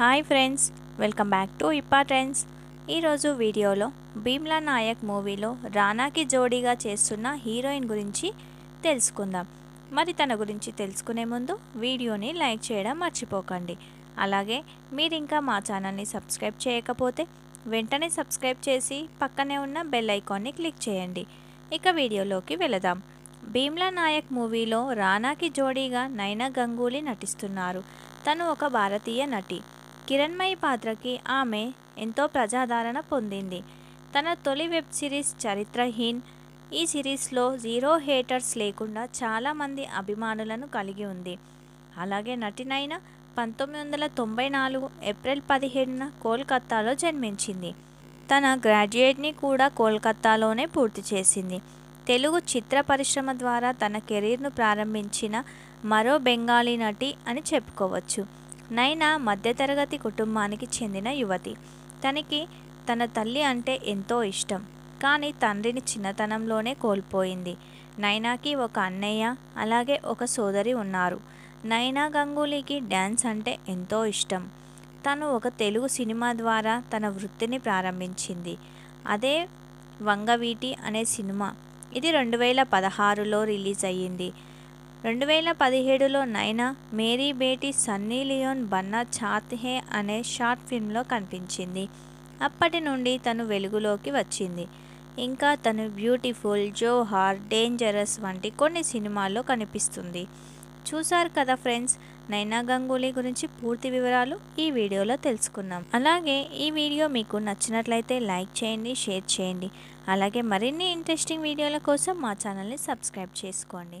Hi friends welcome back to ఇప్పా trends ఈరోజు వీడియోలో భీమ్లా నాయక్ మూవీలో రానాకి జోడీగా చేస్తున్న హీరోయిన్ గురించి తెలుసుకుందాం. మరి తన గురించి తెలుసుకునే ముందు వీడియోని లైక్ చేయడం మర్చిపోకండి. అలాగే మీరు ఇంకా మా ఛానల్ని సబ్స్క్రైబ్ చేయకపోతే వెంటనే సబ్స్క్రైబ్ చేసి పక్కనే ఉన్న బెల్ ఐకాన్ని క్లిక్ చేయండి. ఇక వీడియోలోకి వెళదాం. భీమ్లా నాయక్ మూవీలో రానాకి జోడీగా నైనా గంగూలీ నటిస్తున్నారు. తను ఒక భారతీయ నటి. కిరణ్మయి పాత్రకి ఆమె ఎంతో ప్రజాదరణ పొందింది. తన తొలి వెబ్ సిరీస్ చరిత్రహీన్ ఈ సిరీస్లో జీరో హేటర్స్ లేకుండా చాలామంది అభిమానులను కలిగి ఉంది. అలాగే నటినైన పంతొమ్మిది వందల తొంభై నాలుగు ఏప్రిల్ పదిహేడున కోల్కత్తాలో జన్మించింది. తన గ్రాడ్యుయేట్ని కూడా కోల్కత్తాలోనే పూర్తి చేసింది. తెలుగు చిత్ర పరిశ్రమ ద్వారా తన కెరీర్ను ప్రారంభించిన మరో బెంగాలీ నటి అని చెప్పుకోవచ్చు. నైనా మధ్యతరగతి కుటుంబానికి చెందిన యువతి. తనకి తన తల్లి అంటే ఎంతో ఇష్టం. కానీ తండ్రిని చిన్నతనంలోనే కోల్పోయింది. నైనాకి ఒక అన్నయ్య అలాగే ఒక సోదరి ఉన్నారు. నైనా గంగూలీకి డ్యాన్స్ అంటే ఎంతో ఇష్టం. తను ఒక తెలుగు సినిమా ద్వారా తన వృత్తిని ప్రారంభించింది. అదే వంగవీటి అనే సినిమా. ఇది రెండు వేల పదహారులో రిలీజ్ అయ్యింది. రెండు వేల పదిహేడులో నైనా మేరీ బేటీ సన్నీ లియోన్ బన్నా చాత్ హే అనే షార్ట్ ఫిల్మ్లో కనిపించింది. అప్పటి నుండి తను వెలుగులోకి వచ్చింది. ఇంకా తను బ్యూటిఫుల్ జోహార్ డేంజరస్ వంటి కొన్ని సినిమాల్లో కనిపిస్తుంది. చూసారు కదా ఫ్రెండ్స్ నైనా గంగూలీ గురించి పూర్తి వివరాలు ఈ వీడియోలో తెలుసుకున్నాం అలాగే ఈ వీడియో మీకు నచ్చినట్లయితే లైక్ చేయండి షేర్ చేయండి. అలాగే మరిన్ని ఇంట్రెస్టింగ్ వీడియోల కోసం మా ఛానల్ని సబ్స్క్రైబ్ చేసుకోండి.